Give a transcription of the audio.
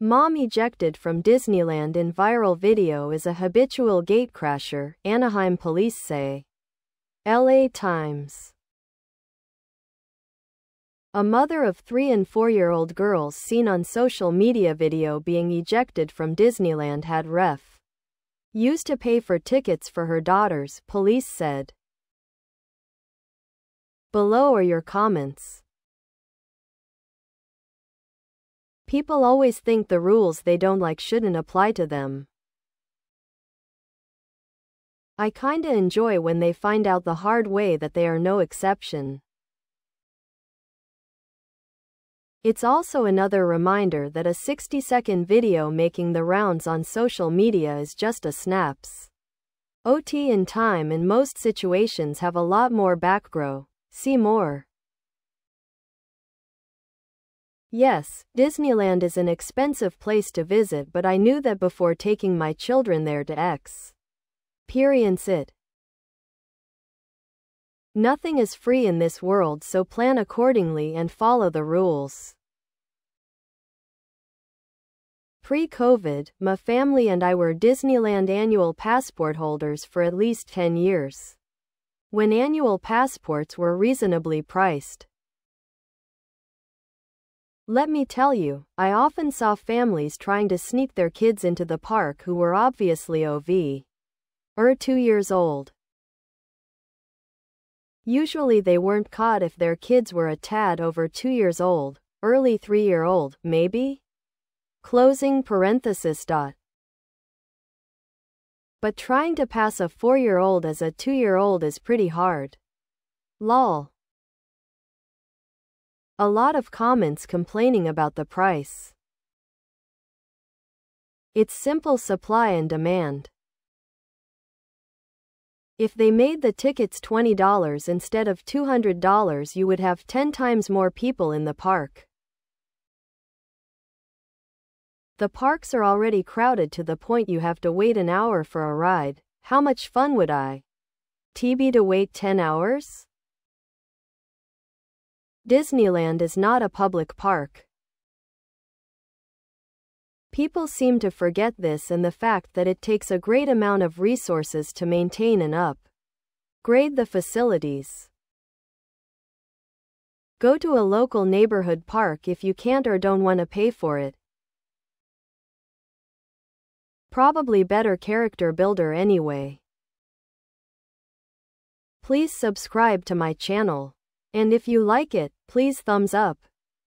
Mom ejected from Disneyland in viral video is a habitual gatecrasher, Anaheim police say. LA Times. A mother of three and four-year-old girls seen on social media video being ejected from Disneyland had ref. Used to pay for tickets for her daughters, police said. Below are your comments. People always think the rules they don't like shouldn't apply to them. I kinda enjoy when they find out the hard way that they are no exception. It's also another reminder that a 60 second video making the rounds on social media is just a snaps. OT in time in most situations have a lot more backgrow. See more. Yes, Disneyland is an expensive place to visit but I knew that before taking my children there to. Experience it. Nothing is free in this world so plan accordingly and follow the rules. Pre-COVID, my family and I were Disneyland annual passport holders for at least 10 years. When annual passports were reasonably priced. Let me tell you, I often saw families trying to sneak their kids into the park who were obviously OV. Or two years old. Usually they weren't caught if their kids were a tad over two years old, early three year old, maybe? Closing parenthesis dot. But trying to pass a four year old as a two year old is pretty hard. Lol. A lot of comments complaining about the price. It's simple supply and demand. If they made the tickets $20 instead of $200 you would have 10 times more people in the park. The parks are already crowded to the point you have to wait an hour for a ride. How much fun would I? TB to wait 10 hours? Disneyland is not a public park. People seem to forget this and the fact that it takes a great amount of resources to maintain and upgrade the facilities. Go to a local neighborhood park if you can't or don't want to pay for it. Probably better character builder anyway. Please subscribe to my channel. And if you like it, please thumbs up.